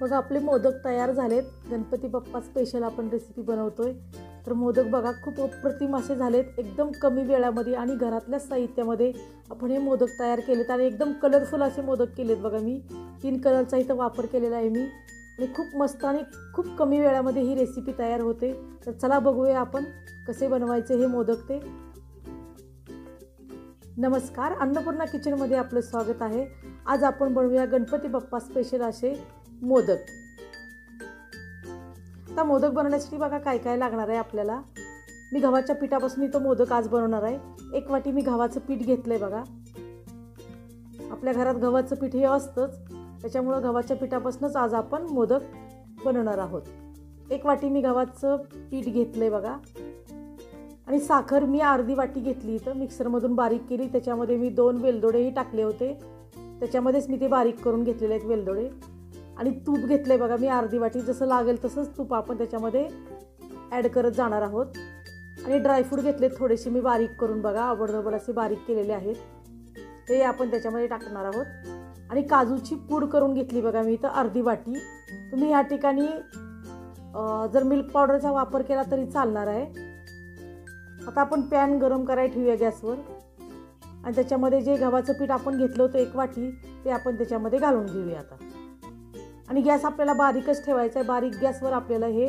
बघा आपले मोदक तयार झालेत. गणपती बाप्पा स्पेशल आपण रेसिपी बनवतो आहे तर मोदक बघा खूप अप्रतिम असे झालेत. एकदम कमी वेळामध्ये आणि घरातल्याच साहित्यामध्ये आपण हे मोदक तयार केलेत आणि एकदम कलरफुल असे मोदक केलेत बघा मी. तीन कलरचा इथं वापर केलेला आहे मी. आणि खूप मस्त आणि खूप कमी वेळामध्ये ही रेसिपी तयार होते. तर चला बघूया आपण कसे बनवायचे हे मोदक ते. नमस्कार. अन्नपूर्णा किचनमध्ये आपलं स्वागत आहे. आज आपण बनवूया गणपती बाप्पा स्पेशल असे मोदक. आता मोदक बनवण्यासाठी बघा काय काय लागणार आहे आपल्याला. मी गव्हाच्या पिठापासून इथं मोदक आज बनवणार आहे. एक वाटी मी गव्हाचं पीठ घेतलं आहे बघा. आपल्या घरात गव्हाचं पीठ हे असतंच. त्याच्यामुळं गव्हाच्या पिठापासूनच आज आपण मोदक बनवणार आहोत. एक वाटी मी गव्हाचं पीठ घेतलं आहे बघा. आणि साखर मी अर्धी वाटी घेतली इथं. मिक्सरमधून बारीक केली. त्याच्यामध्ये मी दोन वेलदोडेही टाकले होते. त्याच्यामध्येच मी ते बारीक करून घेतलेले आहेत वेलदोडे. आणि तूप घेतलं आहे बघा मी अर्धी वाटी जसं लागेल तसंच तूप आपण त्याच्यामध्ये ॲड करत जाणार आहोत. आणि ड्रायफ्रूट घेतले थोडेसे मी बारीक करून बघा आवडदबड असे बारीक केलेले आहेत. ते आपण त्याच्यामध्ये टाकणार आहोत. आणि काजूची पूड करून घेतली बघा मी इथं अर्धी वाटी. तुम्ही ह्या ठिकाणी जर मिल्क पावडरचा वापर केला तरी चालणार आहे. आता आपण पॅन गरम करायला ठेवूया गॅसवर. आणि त्याच्यामध्ये जे गव्हाचं पीठ आपण घेतलं होतं एक वाटी ते आपण त्याच्यामध्ये घालून घेऊया आता. आणि गॅस आपल्याला बारीकच ठेवायचा आहे. बारीक गॅसवर आपल्याला हे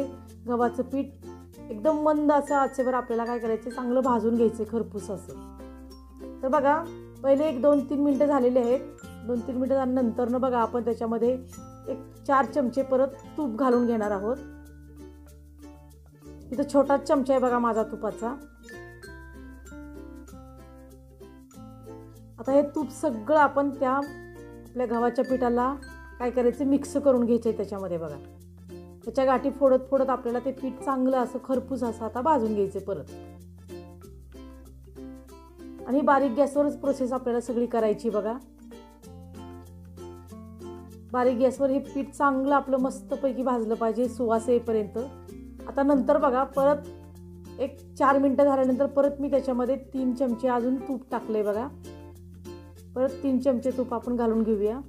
गव्हाचं पीठ एकदम मंद असं आचेवर आपल्याला काय करायचं चांगलं भाजून घ्यायचं खरपूस असं. तर बघा पहिले एक दोन तीन मिनटं झालेले आहेत. दोन तीन मिनटं झाल्यानंतरनं बघा आपण त्याच्यामध्ये एक चार चमचे परत तूप घालून घेणार आहोत. इथं छोटाच चमचा आहे बघा माझा तुपाचा. आता हे तूप सगळं आपण त्या आपल्या गव्हाच्या पिठाला काय करायचं? मिक्स करून घ्यायचं आहे त्याच्यामध्ये बघा. त्याच्या गाठी फोडत फोडत आपल्याला ते पीठ चांगलं असं खरपूस असं आता भाजून घ्यायचं परत. आणि बारीक गॅसवरच प्रोसेस आपल्याला सगळी करायची बघा. बारीक गॅसवर हे पीठ चांगलं आपलं मस्तपैकी भाजलं पाहिजे सुवास येईपर्यंत. आता नंतर बघा परत एक चार मिनटं झाल्यानंतर परत मी त्याच्यामध्ये तीन चमचे अजून तूप टाकले बघा. परत तीन चमचे तूप आपण घालून घेऊया.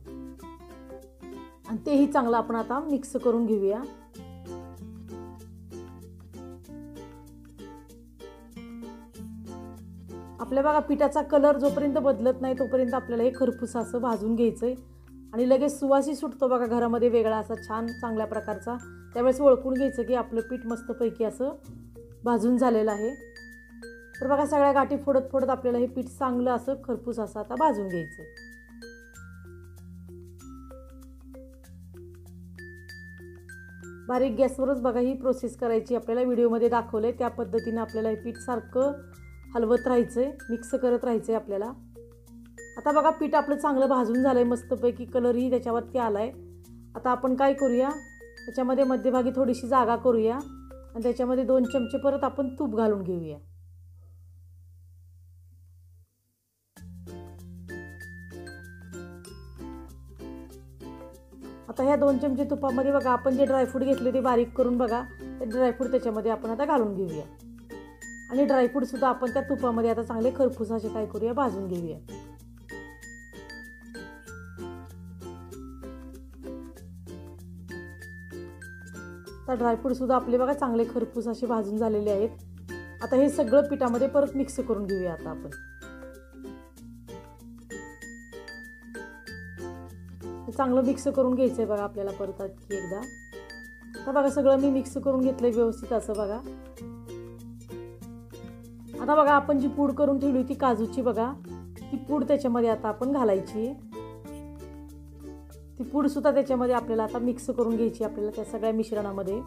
आणि तेही चांगलं आपण आता मिक्स करून घेऊया. आपल्या बघा पिठाचा कलर जोपर्यंत बदलत नाही तोपर्यंत आपल्याला हे खरपूस असं भाजून घ्यायचं आहे आणि लगेच सुवासी सुटतो बघा घरामध्ये वेगळा असा छान चांगल्या प्रकारचा. त्यावेळेस ओळखून घ्यायचं की आपलं पीठ मस्तपैकी असं भाजून झालेलं आहे. तर बघा सगळ्या गाठी फोडत फोडत आपल्याला हे पीठ चांगलं असं खरपूस असं आता भाजून घ्यायचं बारीक गॅसवरच बघा ही प्रोसेस करायची. आपल्याला व्हिडिओमध्ये दाखवलं आहे त्या पद्धतीनं आपल्याला हे पीठ सारखं हलवत राहायचं आहे मिक्स करत राहायचं आहे आपल्याला. आता बघा पीठ आपलं चांगलं भाजून झालं आहे मस्तपैकी कलरही त्याच्यावरती आला आहे आता आपण काय करूया? त्याच्यामध्ये मध्यभागी थोडीशी जागा करूया. आणि त्याच्यामध्ये दोन चमचे परत आपण तूप घालून घेऊया. आता ह्या दोन चमचे तुपामध्ये बघा आपण जे ड्रायफ्रूट घेतले ते बारीक करून बघा. ते ड्रायफ्रूट त्याच्यामध्ये आपण आता घालून घेऊया. आणि ड्रायफ्रूटसुद्धा आपण त्या तुपामध्ये आता चांगले खरपूस असे काय करूया भाजून घेऊया. तर ड्रायफ्रूटसुद्धा आपले बघा चांगले खरपूस असे भाजून झालेले आहेत. आता हे सगळं पिठामध्ये परत मिक्स करून घेऊया आता आपण. चांगलं मिक्स करून घ्यायचं आहे बघा आपल्याला परत आणखी एकदा. आता बघा सगळं मी मिक्स करून घेतलंय व्यवस्थित असं बघा. आता बघा आपण जी पूड करून ठेवली होती काजूची बघा ती पूड त्याच्यामध्ये आता आपण घालायची ती पूड सुद्धा त्याच्यामध्ये आपल्याला आता मिक्स करून घ्यायची आपल्याला त्या सगळ्या मिश्रणामध्ये.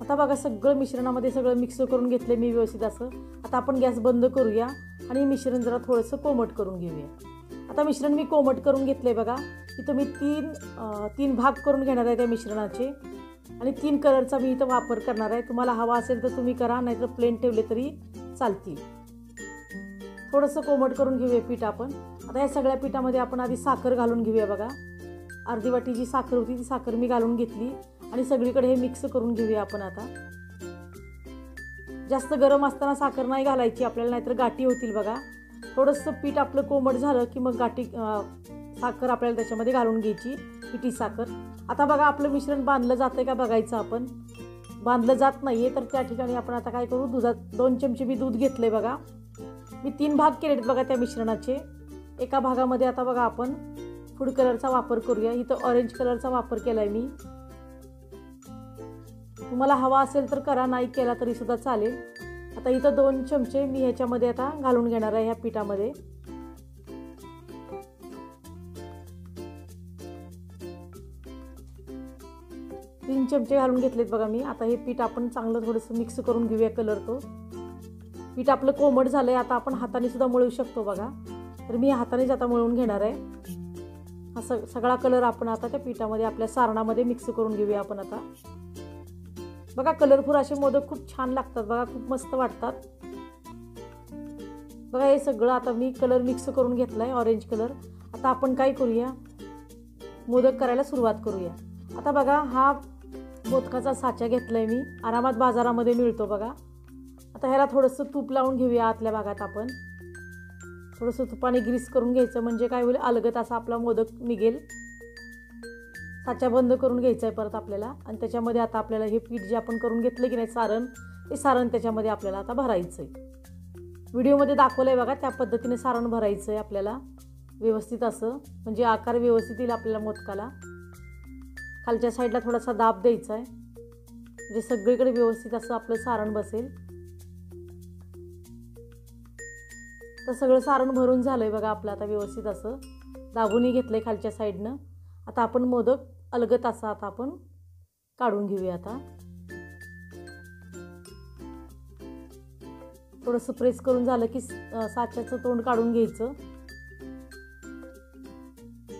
आता बघा सगळं मिश्रणामध्ये सगळं मिक्स करून घेतलं मी व्यवस्थित असं. आता आपण गॅस बंद करूया. आणि मिश्रण जरा थोडंसं कोमट करून घेऊया. आता मिश्रण मी कोमट करून घेतलंय बघा. इथं मी तीन तीन भाग करून घेणार आहे त्या मिश्रणाचे. आणि तीन कलरचा मी इथं वापर करणार आहे. तुम्हाला हवा असेल तर तुम्ही करा नाहीतर प्लेन ठेवले तरी चालतील. थोडंसं कोमट करून घेऊया पीठ आपण. आता या सगळ्या पिठामध्ये आपण आधी साखर घालून घेऊया बघा. अर्धी वाटी जी साखर होती ती साखर मी घालून घेतली. आणि सगळीकडे हे मिक्स करून घेऊया आपण आता. जास्त गरम असताना साखर नाही घालायची आपल्याला नाहीतर गाठी होतील बघा. थोडंसं पीठ आपलं कोमट झालं की मग गाठी साखर आपल्याला त्याच्यामध्ये घालून घ्यायची पिठी साखर. आता बघा आपलं मिश्रण बांधलं जातं का बघायचं आपण? बांधलं जात नाही आहे तर त्या ठिकाणी आपण आता काय करू? दुधात दोन चमचे मी दूध घेतलं आहे बघा. मी तीन भाग केलेत बघा त्या मिश्रणाचे. एका भागामध्ये आता बघा आपण फूड कलरचा वापर करूया. इथं ऑरेंज कलरचा वापर केला आहे मी. तुम्हाला हवा असेल तर करा नाही केला तरीसुद्धा चालेल. आता इथं दोन चमचे मी ह्याच्यामध्ये आता घालून घेणार आहे ह्या पिठामध्ये. तीन चमचे घालून घेतलेत बघा मी. आता हे पीठ आपण चांगलं थोडंसं मिक्स करून घेऊया कलर तो. पीठ आपलं कोमट झालंय आता आपण हाताने सुद्धा मळू शकतो बघा. तर मी हातानेच आता मळून घेणार आहे. हा सगळा कलर आपण आता त्या पिठामध्ये आपल्या सारणामध्ये मिक्स करून घेऊया आपण आता. बघा कलरफुल असे मोदक खूप छान लागतात बघा खूप मस्त वाटतात. बघा हे सगळं आता मी कलर मिक्स करून घेतला आहे ऑरेंज कलर आता आपण काय करूया? मोदक करायला सुरुवात करूया. आता बघा हा मोदकाचा साचा घेतला आहे मी. आरामात बाजारामध्ये मिळतो बघा. आता ह्याला थोडंसं तूप लावून घेऊया आतल्या भागात आपण. थोडंसं तुपाने ग्रीस करून घ्यायचं म्हणजे काय होईल अलगत असा आपला मोदक निघेल. साचा बंद करून घ्यायचा आहे परत आपल्याला. आणि त्याच्यामध्ये आता आपल्याला हे पीठ जे आपण करून घेतलं की नाही सारण ते सारण त्याच्यामध्ये आपल्याला आता भरायचं आहे व्हिडिओमध्ये दाखवलं आहे बघा त्या पद्धतीने सारण भरायचं आहे आपल्याला. व्यवस्थित असं म्हणजे आकार व्यवस्थित येईल आपल्याला मोदकाला. खालच्या साईडला थोडासा दाब द्यायचा आहे म्हणजे सगळीकडे व्यवस्थित असं आपलं सारण बसेल. तर सगळं सारण भरून झालं आहे बघा आपलं आता व्यवस्थित असं. दाबूनही घेतलं आहे खालच्या साईडनं आता आपण मोदक अलगत असा आता आपण काढून घेऊया आता. थोडंसं प्रेस करून झालं की साच्याचं तोंड काढून घ्यायचं.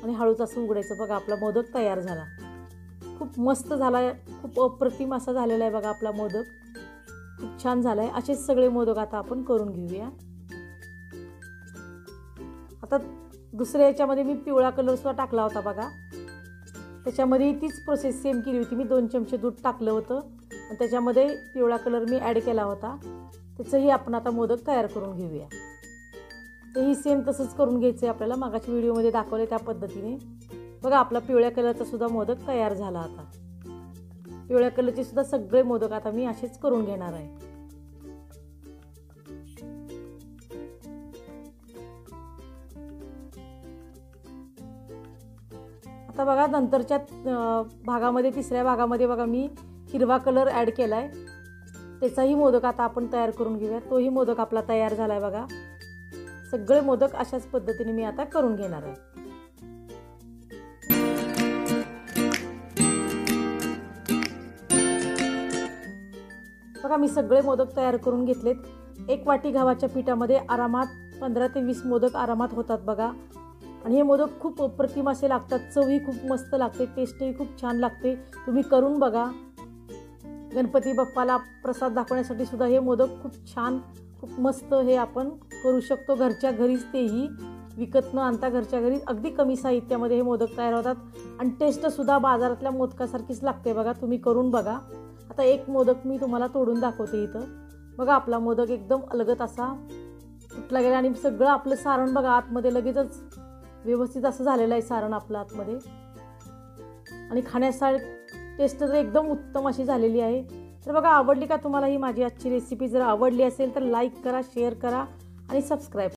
आणि हळूच असं उघडायचं. बघा आपला मोदक तयार झाला. खूप मस्त झाला आहे खूप अप्रतिम असा झालेला आहे बघा आपला मोदक. खूप छान झाला आहे असेच सगळे मोदक आता आपण करून घेऊया. आता दुसऱ्या याच्यामध्ये मी पिवळा कलर सुद्धा टाकला होता बघा. त्याच्यामध्ये तीच प्रोसेस सेम केली होती. मी दोन चमचे दूध टाकलं होतं. आणि त्याच्यामध्ये पिवळा कलर मी ॲड केला होता. त्याचंही आपण आता मोदक तयार करून घेऊया. तेही सेम तसंच करून घ्यायचं आहे आपल्याला. मागाच्या व्हिडिओमध्ये दाखवले त्या पद्धतीने. बघा आपला पिवळ्या कलरचा सुद्धा मोदक तयार झाला आता. पिवळ्या कलरचे सुद्धा सगळे मोदक आता मी असेच करून घेणार आहे. आता बघा नंतरच्या भागामध्ये तिसऱ्या भागामध्ये बघा मी हिरवा कलर ॲड केला आहे त्याचाही मोदक आता आपण तयार करून घेऊया तोही मोदक आपला तयार झाला आहे बघा. सगळे मोदक अशाच पद्धतीने मी आता करून घेणार आहे. बघा मी सगळे मोदक तयार करून घेतलेत. एक वाटी गव्हाच्या पिठामध्ये आरामात पंधरा ते वीस मोदक आरामात होतात बघा. आणि हे मोदक खूप अप्रतिम असे लागतात. चवही खूप मस्त लागते टेस्टही खूप छान लागते. तुम्ही करून बघा. गणपती बाप्पाला प्रसाद दाखवण्यासाठी सुद्धा हे मोदक खूप छान खूप मस्त हे आपण करू शकतो. घरच्या घरीच तेही विकत न आणता घरच्या घरी अगदी कमी साहित्यामध्ये हे मोदक तयार होतात. आणि टेस्टसुद्धा बाजारातल्या मोदकासारखीच लागते बघा. तुम्ही करून बघा. आता एक मोदक मी तुम्हाला तोडून दाखवते इथं. बघा आपला मोदक एकदम अलगत असा तुटला गेला आणि सगळं आपलं सारण बघा आतमध्ये लगेचच व्यवस्थित असं झालेलं आहे सारण आपलं आतमध्ये. आणि खाण्यासार टेस्ट तर एकदम उत्तम अशी झालेली आहे. तर बघा आवडली का तुम्हाला ही माझी आजची रेसिपी जर आवडली असेल तर लाईक करा शेअर करा आणि सबस्क्राईब